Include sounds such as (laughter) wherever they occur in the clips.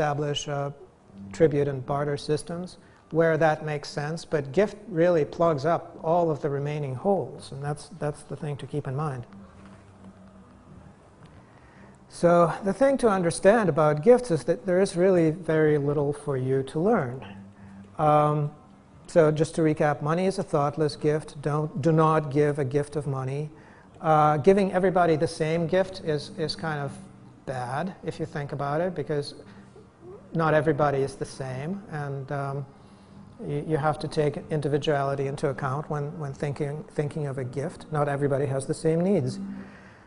establish uh, tribute and barter systems where that makes sense, but gift really plugs up all of the remaining holes, and that's, that's the thing to keep in mind. So, the thing to understand about gifts is that there is really very little for you to learn. Um, so, just to recap, money is a thoughtless gift. Don't, do not give a gift of money. Uh, giving everybody the same gift is, is kind of bad if you think about it, because not everybody is the same. And um, you, you have to take individuality into account when, when thinking, thinking of a gift. Not everybody has the same needs.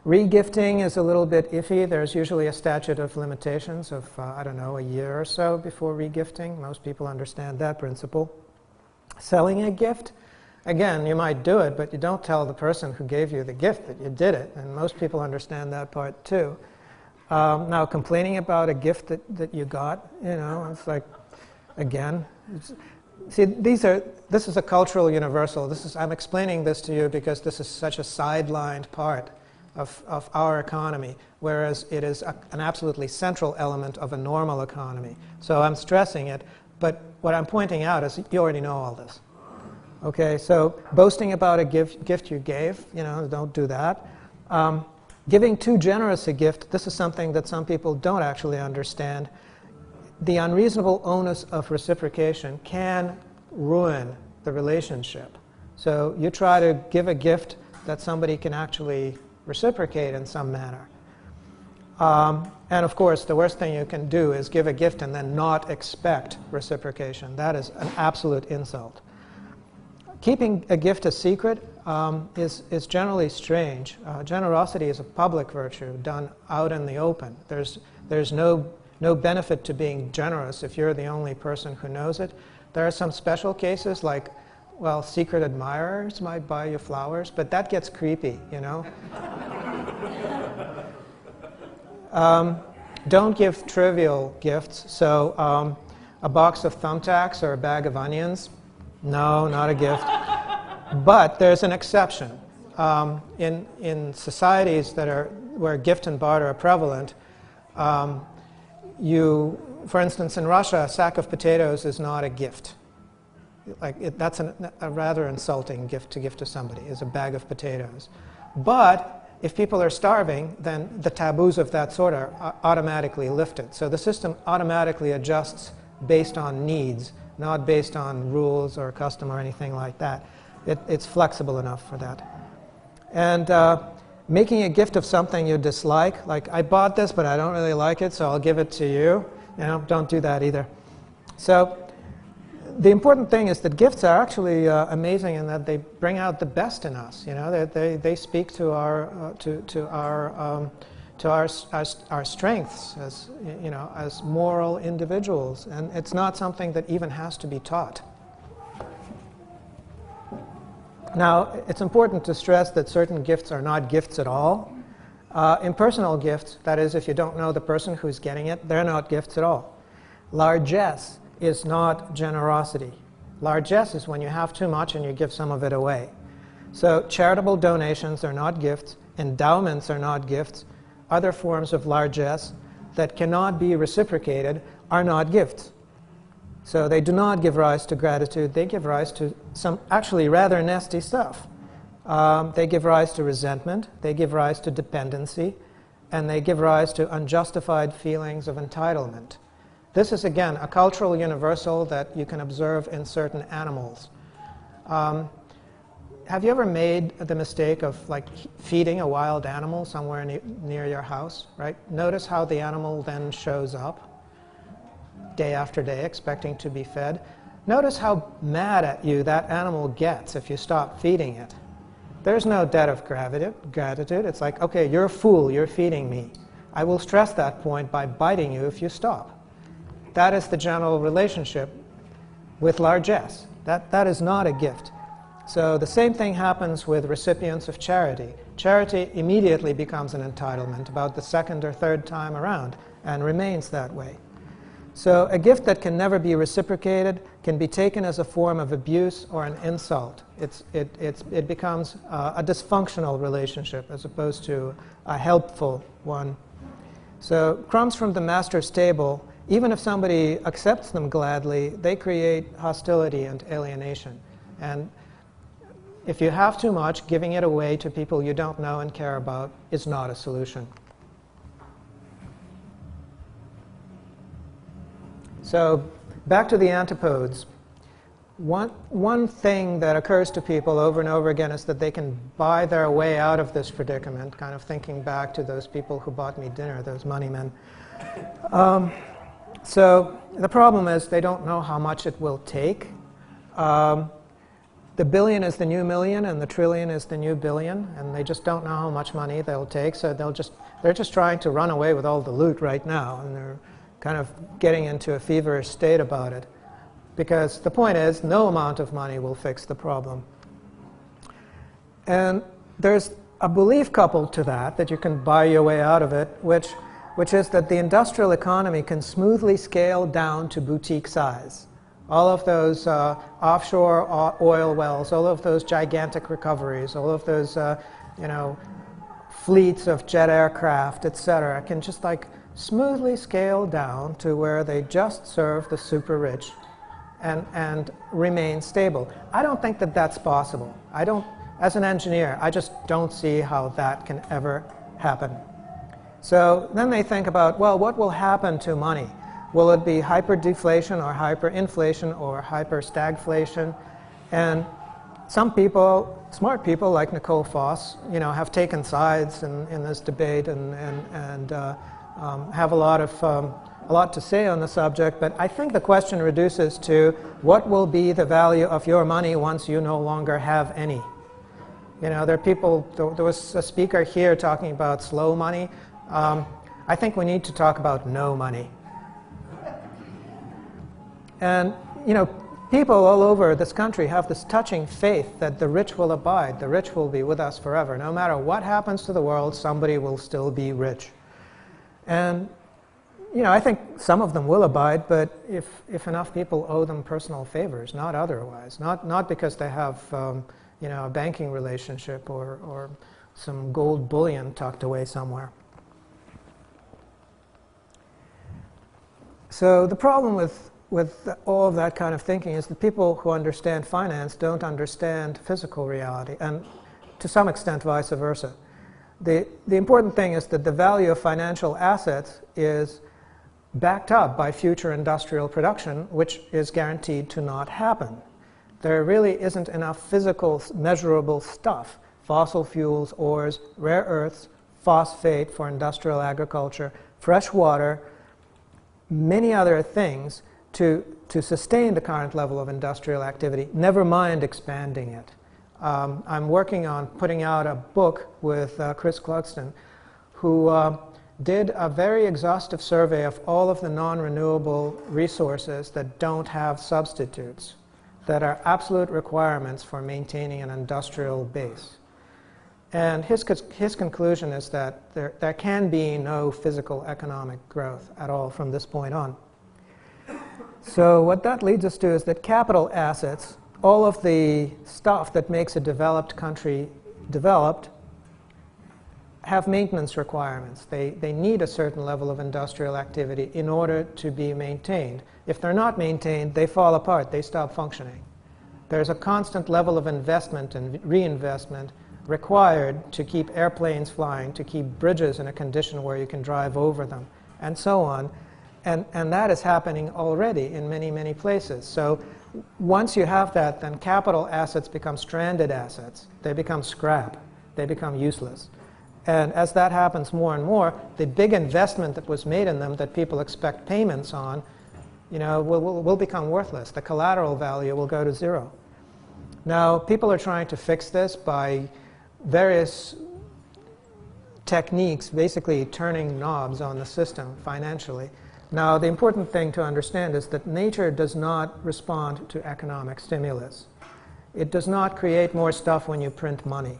Regifting is a little bit iffy. There's usually a statute of limitations of, uh, I don't know, a year or so before regifting. Most people understand that principle. Selling a gift, again, you might do it, but you don't tell the person who gave you the gift that you did it. And most people understand that part too. Um, now, complaining about a gift that, that you got, you know, it's like, again, it's, see, these are, this is a cultural universal. This is, I'm explaining this to you because this is such a sidelined part of, of our economy, whereas it is a, an absolutely central element of a normal economy. So I'm stressing it, but what I'm pointing out is you already know all this. Okay, so boasting about a gift, gift you gave, you know, don't do that. Um, giving too generous a gift, this is something that some people don't actually understand. The unreasonable onus of reciprocation can ruin the relationship. So you try to give a gift that somebody can actually reciprocate in some manner. Um, and of course, the worst thing you can do is give a gift and then not expect reciprocation. That is an absolute insult. Keeping a gift a secret um, is, is generally strange. Uh, generosity is a public virtue done out in the open. There's, there's no, no benefit to being generous if you're the only person who knows it. There are some special cases like well, secret admirers might buy you flowers, but that gets creepy, you know? (laughs) um, don't give trivial gifts. So, um, a box of thumbtacks or a bag of onions, no, not a gift. But there's an exception. Um, in, in societies that are, where gift and barter are prevalent, um, you, for instance, in Russia, a sack of potatoes is not a gift. Like it, that's an, a rather insulting gift to give to somebody is a bag of potatoes. But if people are starving then the taboos of that sort are automatically lifted. So the system automatically adjusts based on needs not based on rules or custom or anything like that it, it's flexible enough for that and uh, making a gift of something you dislike like i bought this but i don't really like it so i'll give it to you you know don't do that either so the important thing is that gifts are actually uh, amazing in that they bring out the best in us. You know, they, they, they speak to our, uh, to, to our, um, to our, our, our, strengths as, you know, as moral individuals. And it's not something that even has to be taught. Now, it's important to stress that certain gifts are not gifts at all. Uh, impersonal gifts, that is, if you don't know the person who's getting it, they're not gifts at all. Largesse is not generosity. Largesse is when you have too much and you give some of it away. So charitable donations are not gifts, endowments are not gifts, other forms of largesse that cannot be reciprocated are not gifts. So they do not give rise to gratitude, they give rise to some actually rather nasty stuff. Um, they give rise to resentment, they give rise to dependency, and they give rise to unjustified feelings of entitlement. This is, again, a cultural universal that you can observe in certain animals. Um, have you ever made the mistake of like feeding a wild animal somewhere ne near your house, right? Notice how the animal then shows up day after day expecting to be fed. Notice how mad at you that animal gets if you stop feeding it. There's no debt of gratitude. It's like, okay, you're a fool, you're feeding me. I will stress that point by biting you if you stop. That is the general relationship with largesse. That, that is not a gift. So the same thing happens with recipients of charity. Charity immediately becomes an entitlement about the second or third time around and remains that way. So a gift that can never be reciprocated can be taken as a form of abuse or an insult. It's, it, it's, it becomes uh, a dysfunctional relationship as opposed to a helpful one. So crumbs from the master's table even if somebody accepts them gladly, they create hostility and alienation. And if you have too much, giving it away to people you don't know and care about is not a solution. So, back to the antipodes. One, one thing that occurs to people over and over again is that they can buy their way out of this predicament, kind of thinking back to those people who bought me dinner, those money men. Um, so the problem is they don't know how much it will take. Um, the billion is the new million and the trillion is the new billion and they just don't know how much money they'll take so they'll just they're just trying to run away with all the loot right now and they're kind of getting into a feverish state about it because the point is no amount of money will fix the problem and there's a belief coupled to that that you can buy your way out of it which which is that the industrial economy can smoothly scale down to boutique size all of those uh, offshore oil wells, all of those gigantic recoveries, all of those, uh, you know, fleets of jet aircraft, etc., can just like smoothly scale down to where they just serve the super rich and, and remain stable. I don't think that that's possible. I don't, as an engineer, I just don't see how that can ever happen. So then they think about, well, what will happen to money? Will it be hyperdeflation or hyperinflation or hyperstagflation? And some people, smart people like Nicole Foss, you know, have taken sides in, in this debate and, and, and uh, um, have a lot, of, um, a lot to say on the subject. But I think the question reduces to what will be the value of your money once you no longer have any? You know, there are people, there was a speaker here talking about slow money. Um, I think we need to talk about no money. And, you know, people all over this country have this touching faith that the rich will abide, the rich will be with us forever. No matter what happens to the world, somebody will still be rich. And, you know, I think some of them will abide, but if, if enough people owe them personal favors, not otherwise, not, not because they have, um, you know, a banking relationship or, or some gold bullion tucked away somewhere. So the problem with with all of that kind of thinking is that people who understand finance don't understand physical reality, and to some extent, vice versa. The, the important thing is that the value of financial assets is backed up by future industrial production, which is guaranteed to not happen. There really isn't enough physical, measurable stuff fossil fuels, ores, rare earths, phosphate for industrial agriculture, fresh water, many other things to, to sustain the current level of industrial activity, never mind expanding it. Um, I'm working on putting out a book with uh, Chris Clugston, who uh, did a very exhaustive survey of all of the non renewable resources that don't have substitutes, that are absolute requirements for maintaining an industrial base. And his, his conclusion is that there, there can be no physical economic growth at all from this point on. So what that leads us to is that capital assets, all of the stuff that makes a developed country developed, have maintenance requirements. They, they need a certain level of industrial activity in order to be maintained. If they're not maintained, they fall apart, they stop functioning. There's a constant level of investment and reinvestment required to keep airplanes flying, to keep bridges in a condition where you can drive over them, and so on. And, and that is happening already in many, many places. So once you have that, then capital assets become stranded assets. They become scrap. They become useless. And as that happens more and more, the big investment that was made in them that people expect payments on, you know, will, will, will become worthless. The collateral value will go to zero. Now, people are trying to fix this by various techniques, basically turning knobs on the system financially. Now, the important thing to understand is that nature does not respond to economic stimulus. It does not create more stuff when you print money.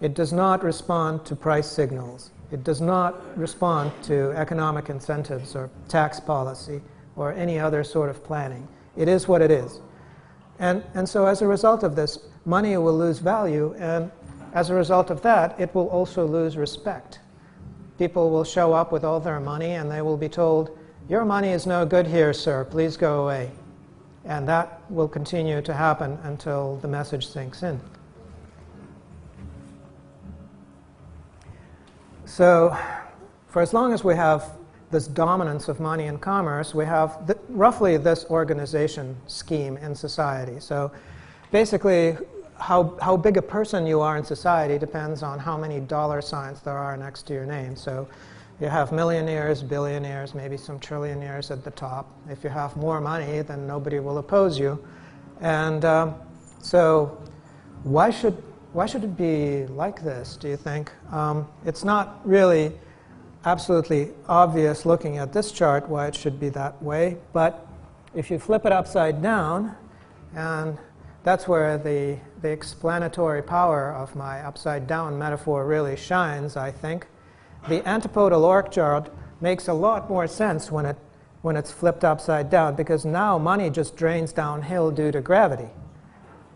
It does not respond to price signals. It does not respond to economic incentives or tax policy or any other sort of planning. It is what it is. And, and so, as a result of this, money will lose value, and as a result of that, it will also lose respect. People will show up with all their money and they will be told, Your money is no good here, sir. Please go away. And that will continue to happen until the message sinks in. So, for as long as we have this dominance of money in commerce, we have th roughly this organization scheme in society. So, basically, how, how big a person you are in society depends on how many dollar signs there are next to your name. So, you have millionaires, billionaires, maybe some trillionaires at the top. If you have more money, then nobody will oppose you. And um, so, why should, why should it be like this, do you think? Um, it's not really absolutely obvious looking at this chart why it should be that way, but if you flip it upside down, and that's where the, the explanatory power of my upside down metaphor really shines, I think the antipodal org chart makes a lot more sense when, it, when it's flipped upside down because now money just drains downhill due to gravity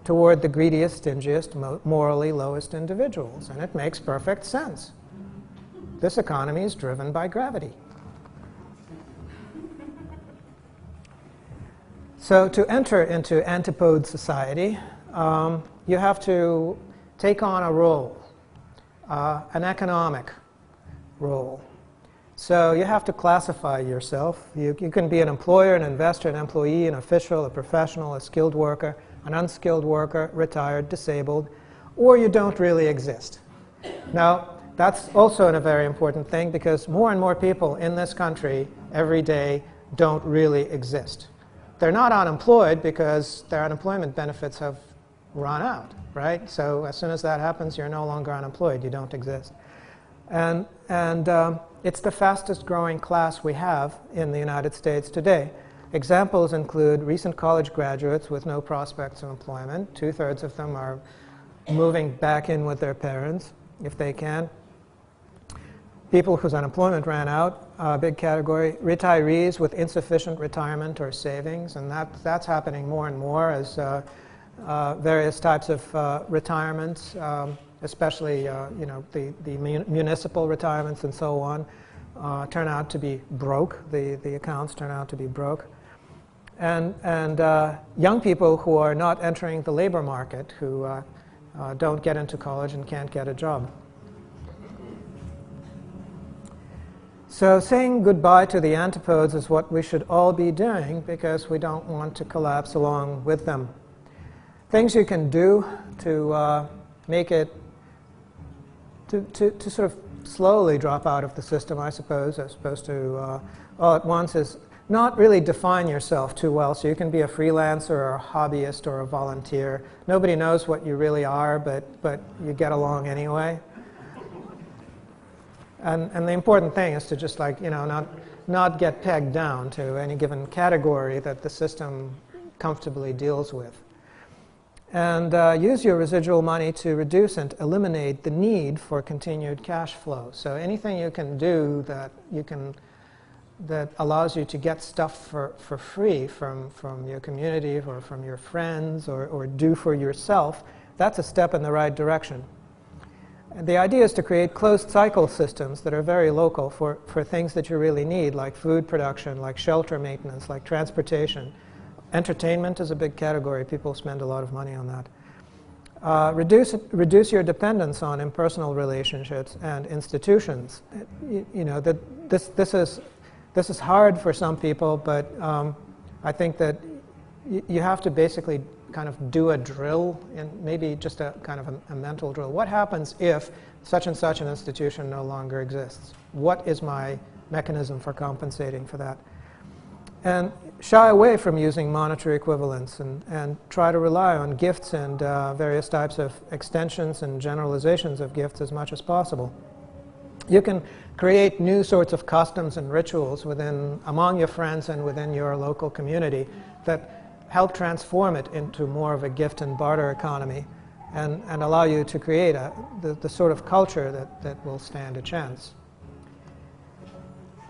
toward the greediest, stingiest, morally lowest individuals. And it makes perfect sense. This economy is driven by gravity. So to enter into antipode society, um, you have to take on a role, uh, an economic role. So you have to classify yourself. You, you can be an employer, an investor, an employee, an official, a professional, a skilled worker, an unskilled worker, retired, disabled, or you don't really exist. Now, that's also a very important thing because more and more people in this country every day don't really exist. They're not unemployed because their unemployment benefits have run out, right? So as soon as that happens, you're no longer unemployed. You don't exist. And, and um, it's the fastest growing class we have in the United States today. Examples include recent college graduates with no prospects of employment. Two thirds of them are moving back in with their parents if they can. People whose unemployment ran out, a uh, big category. Retirees with insufficient retirement or savings, and that, that's happening more and more as uh, uh, various types of uh, retirements um, especially uh, you know, the, the municipal retirements and so on, uh, turn out to be broke. The, the accounts turn out to be broke. And, and uh, young people who are not entering the labor market, who uh, uh, don't get into college and can't get a job. So saying goodbye to the antipodes is what we should all be doing because we don't want to collapse along with them. Things you can do to uh, make it to, to, to sort of slowly drop out of the system, I suppose, as opposed to uh, all at once, is not really define yourself too well. So you can be a freelancer or a hobbyist or a volunteer. Nobody knows what you really are, but, but you get along anyway. And, and the important thing is to just like, you know, not, not get pegged down to any given category that the system comfortably deals with and uh, use your residual money to reduce and eliminate the need for continued cash flow. So anything you can do that you can that allows you to get stuff for, for free from, from your community or from your friends or, or do for yourself, that's a step in the right direction. And the idea is to create closed cycle systems that are very local for, for things that you really need, like food production, like shelter maintenance, like transportation, Entertainment is a big category. People spend a lot of money on that. Uh, reduce, reduce your dependence on impersonal relationships and institutions. You, you, know, that this, this, is, this is hard for some people, but um, I think that you have to basically kind of do a drill, and maybe just a kind of a, a mental drill. What happens if such and such an institution no longer exists? What is my mechanism for compensating for that? And shy away from using monetary equivalents and, and try to rely on gifts and uh, various types of extensions and generalizations of gifts as much as possible. You can create new sorts of customs and rituals within, among your friends and within your local community that help transform it into more of a gift and barter economy and, and allow you to create a, the, the sort of culture that, that will stand a chance.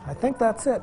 I think that's it.